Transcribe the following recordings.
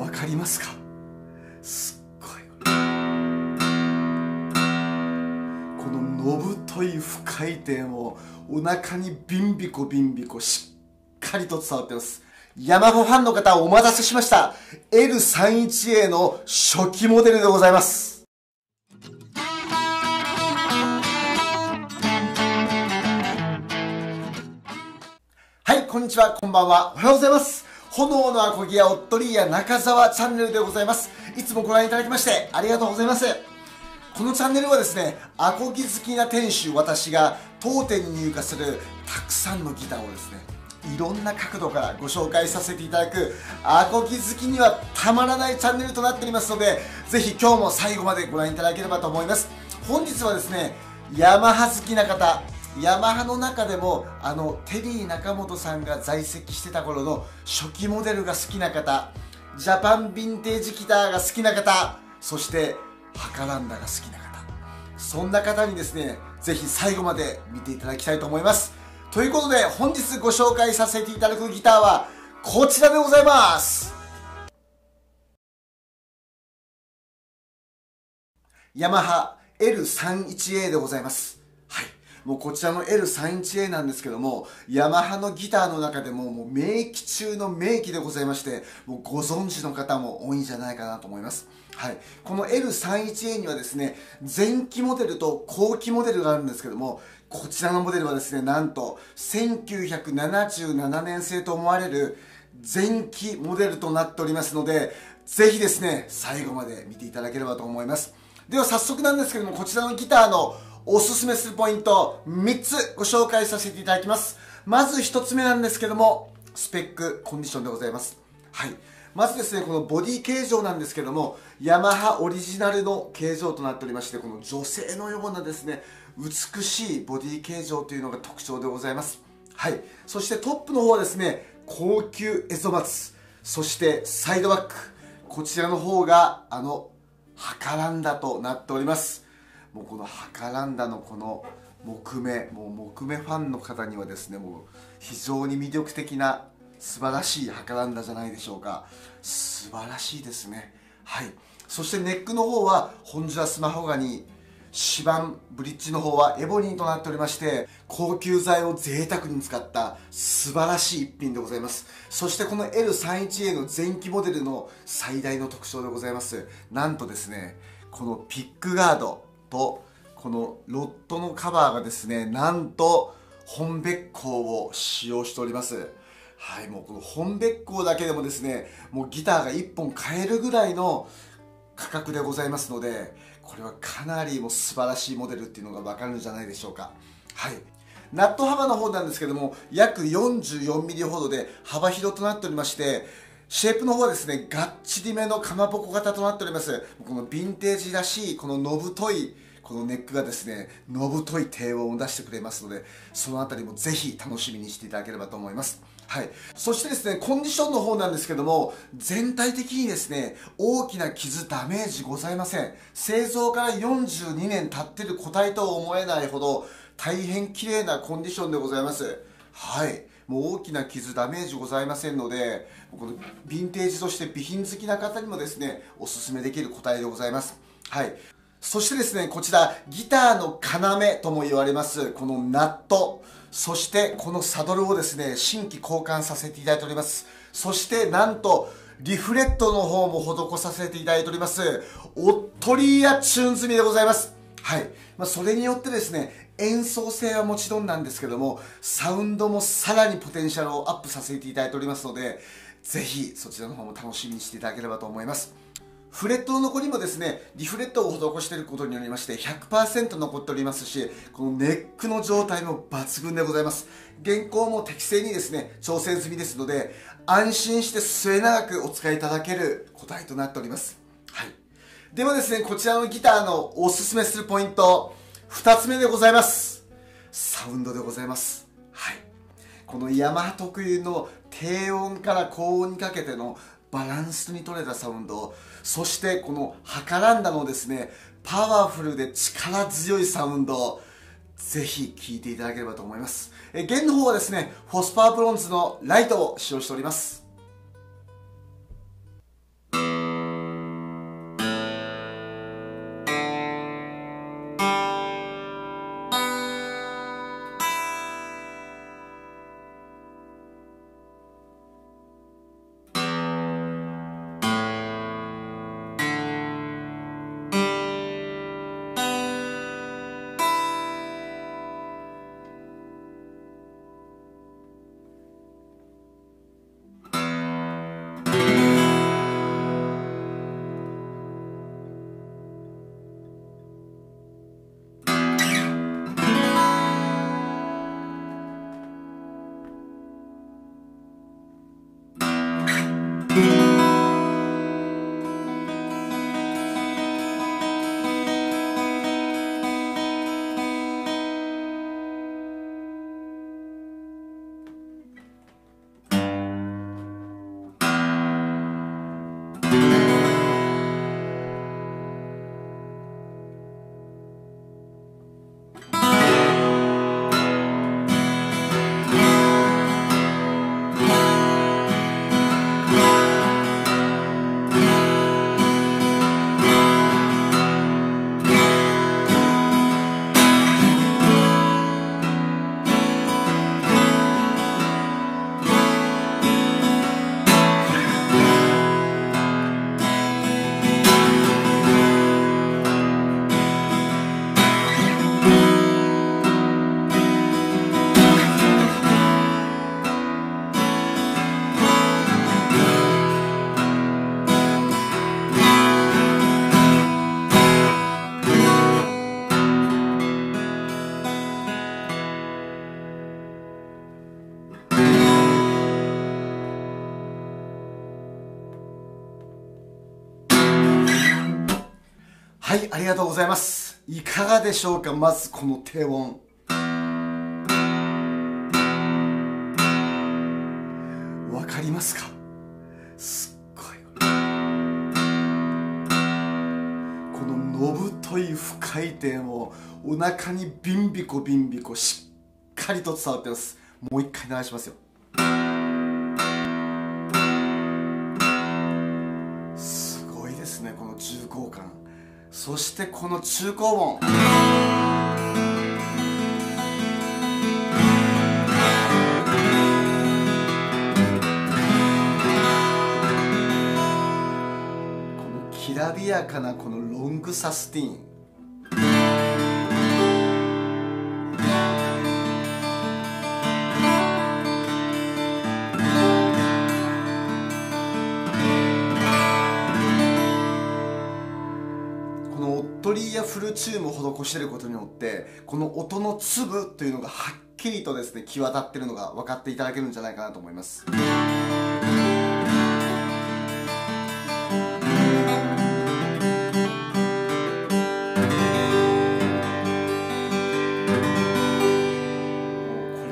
わかりますか？すっごい。こののぶとい不回転をお腹にビンビコビンビコしっかりと伝わってます。ヤマハファンの方お待たせしました。L31A の初期モデルでございます。はいこんにちはこんばんは。おはようございます。炎のアコギやおっとりや中澤チャンネルでございます。いつもご覧いただきましてありがとうございます。このチャンネルはですねアコギ好きな店主私が当店に入荷するたくさんのギターをですねいろんな角度からご紹介させていただくアコギ好きにはたまらないチャンネルとなっておりますのでぜひ今日も最後までご覧いただければと思います。本日はですねヤマハ好きな方ヤマハの中でもあのテリー中本さんが在籍してた頃の初期モデルが好きな方ジャパンヴィンテージギターが好きな方そしてハカランダが好きな方。そんな方にですねぜひ最後まで見ていただきたいと思います。ということで本日ご紹介させていただくギターはこちらでございます。ヤマハ L31A でございます。もうこちらの L31A なんですけども、ヤマハのギターの中でももう名機中の名機でございまして、もうご存知の方も多いんじゃないかなと思います。はい。この L31A にはですね、前期モデルと後期モデルがあるんですけども、こちらのモデルはですね、なんと1977年製と思われる前期モデルとなっておりますので、ぜひですね、最後まで見ていただければと思います。では早速なんですけども、こちらのギターのおすすめするポイント3つご紹介させていただきます。まず1つ目なんですけども、スペックコンディションでございます。はい。まずですね、このボディ形状なんですけども、ヤマハオリジナルの形状となっておりまして、この女性のようなですね、美しいボディ形状というのが特徴でございます。はい。そしてトップの方はですね、高級エゾマツ、そしてサイドバック、こちらの方が、あの、ハカランダとなっております。もうこのハカランダのこの木目もう木目ファンの方にはですねもう非常に魅力的な素晴らしいハカランダじゃないでしょうか。素晴らしいですね。はい。そしてネックの方はホンジュラスマホガニ指板ブリッジの方はエボニーとなっておりまして高級材を贅沢に使った素晴らしい一品でございます。そしてこの L31A の前期モデルの最大の特徴でございます。なんとですねこのピックガード。とこのロットのカバーがですねなんと本別光を使用しております。はいもうこの本別光だけでもですねもうギターが1本買えるぐらいの価格でございますのでこれはかなりもう素晴らしいモデルっていうのがわかるんじゃないでしょうか。はい。ナット幅の方なんですけども約 44mm ほどで幅広となっておりましてシェイプの方はですね、がっちりめのかまぼこ型となっております。このヴィンテージらしい、こののぶとい、このネックがですね、のぶとい低音を出してくれますので、そのあたりもぜひ楽しみにしていただければと思います。はい。そしてですね、コンディションの方なんですけども、全体的にですね、大きな傷、ダメージございません。製造から42年経ってる個体とは思えないほど、大変綺麗なコンディションでございます。はい。もう大きな傷ダメージございませんのでこのヴィンテージとして備品好きな方にもですねおすすめできる個体でございます。はい。そしてですねこちらギターの要とも言われますこのナット。そしてこのサドルをですね新規交換させていただいております。そしてなんとリフレットの方も施させていただいております。オットリーアチューン済みでございます。はい。まあ、それによってですね、演奏性はもちろんなんですけども、サウンドもさらにポテンシャルをアップさせていただいておりますので、ぜひそちらの方も楽しみにしていただければと思います。フレットの残りもですね、リフレットを施していることによりまして100%残っておりますし、このネックの状態も抜群でございます。原稿も適正にですね、調整済みですので、安心して末永くお使いいただける個体となっております。はい。ではですね、こちらのギターのおすすめするポイント、二つ目でございます。サウンドでございます。はい。このヤマハ特有の低音から高音にかけてのバランスに取れたサウンド、そしてこのハカランダのですね、パワフルで力強いサウンド、ぜひ聴いていただければと思います。え弦の方はですね、フォスファーブロンズのライトを使用しております。はいありがとうございます。いかがでしょうか？まずこの低音。わかりますか？すっごい。こののぶとい深い点をお腹にビンビコビンビコしっかりと伝わってます。もう一回流しますよ。そしてこの中高音このきらびやかなこのロングサスティーン。やフルチュームを施していることによってこの音の粒というのがはっきりとですね際立っているのが分かっていただけるんじゃないかなと思います。こ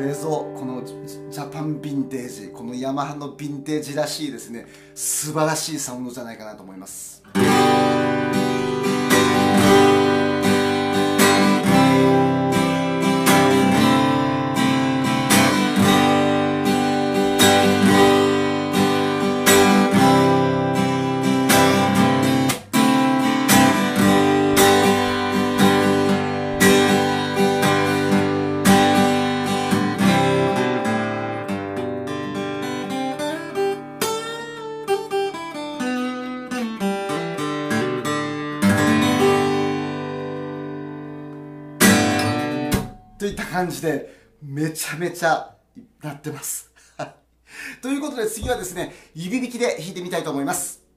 れぞこのジャパンヴィンテージこのヤマハのヴィンテージらしいですね素晴らしいサウンドじゃないかなと思います。といった感じでめちゃめちゃなってます。ということで次はですね指引きで弾いてみたいと思います。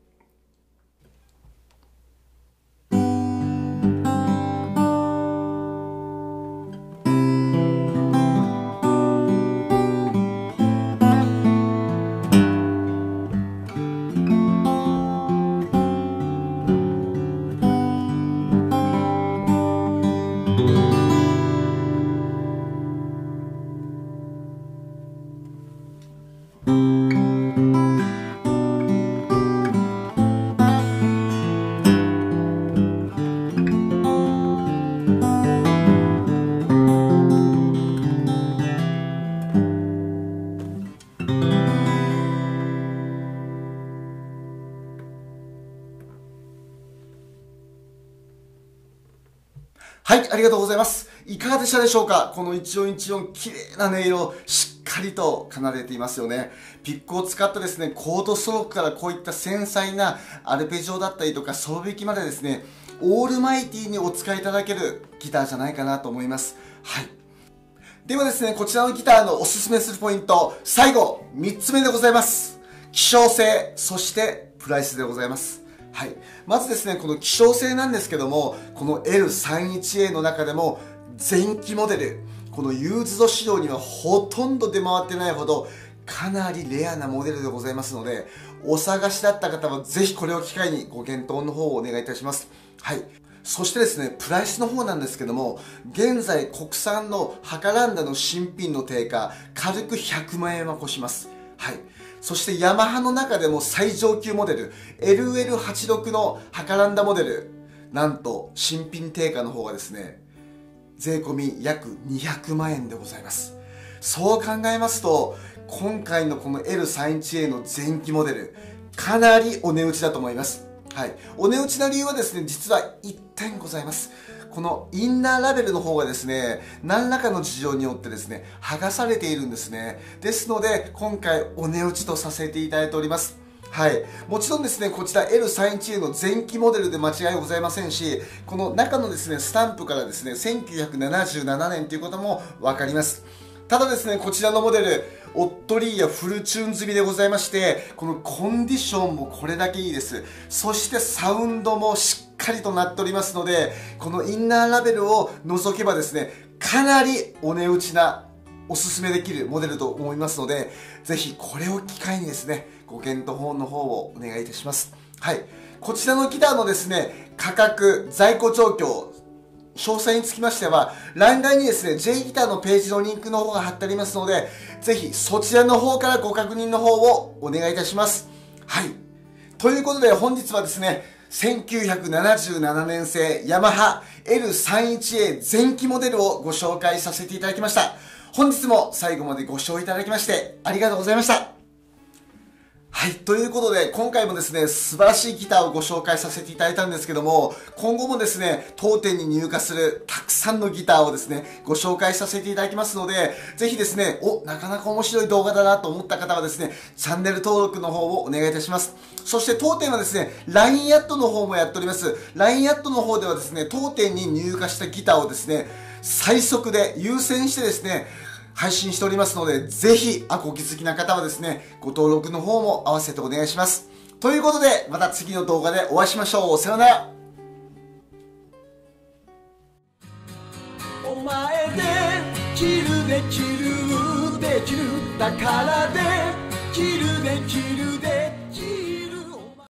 はい、ありがとうございます。いかがでしたでしょうか？この一音一音綺麗な音色、しっかりと奏でていますよね。ピックを使ったですね、コードストロークからこういった繊細なアルペジオだったりとか、ソロ弾きまでですね、オールマイティにお使いいただけるギターじゃないかなと思います。はい。ではですね、こちらのギターのおすすめするポイント、最後、3つ目でございます。希少性、そしてプライスでございます。はい。まずですね、この希少性なんですけども、この L31A の中でも前期モデル、このユーズド仕様にはほとんど出回ってないほど、かなりレアなモデルでございますので、お探しだった方はぜひこれを機会にご検討の方をお願いいたします。はい。そしてですね、プライスの方なんですけども、現在国産のハカランダの新品の定価、軽く100万円は越します。はい。そしてヤマハの中でも最上級モデル、LL86 のハカランダモデル、なんと新品定価の方がですね、税込み約200万円でございます。そう考えますと、今回のこの L31A の前期モデル、かなりお値打ちだと思います。はい。お値打ちな理由はですね、実は1点ございます。このインナーラベルの方がですね、何らかの事情によってですね、剥がされているんですね。ですので、今回お値打ちとさせていただいております。はい。もちろんですね、こちら L31A の前期モデルで間違いございませんし、この中のですね、スタンプからですね、1977年ということもわかります。ただですね、こちらのモデル、オットリーやフルチューン済みでございまして、このコンディションもこれだけいいです。そしてサウンドもしっかりとなっておりますので、このインナーラベルを除けばですね、かなりお値打ちなおすすめできるモデルと思いますので、ぜひこれを機会にですね、ご検討の方をお願いいたします。はい。こちらのギターのですね、価格、在庫状況、詳細につきましては、欄外にですね、J ギターのページのリンクの方が貼ってありますので、ぜひそちらの方からご確認の方をお願いいたします。はい。ということで本日はですね、1977年製ヤマハ L31A 前期モデルをご紹介させていただきました。本日も最後までご視聴いただきましてありがとうございました。はい。ということで、今回もですね、素晴らしいギターをご紹介させていただいたんですけども、今後もですね、当店に入荷するたくさんのギターをですね、ご紹介させていただきますので、ぜひですね、お、なかなか面白い動画だなと思った方はですね、チャンネル登録の方をお願いいたします。そして当店はですね、LINE アットの方もやっております。LINE アットの方ではですね、当店に入荷したギターをですね、最速で優先してですね、配信しておりますので、ぜひ、あ、ご気づきな方はですね、ご登録の方も合わせてお願いします。ということで、また次の動画でお会いしましょう。さようなら。お前で切るできるできるだからで切るできる